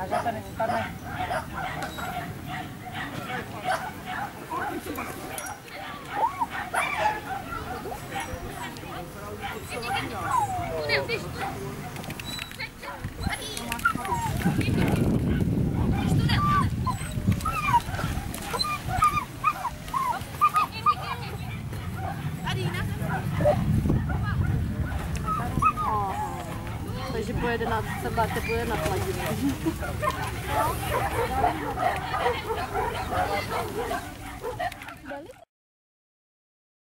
a j a t a n ng i n t e n t Thank you. že pojede na, se báte, pojede na hladinu.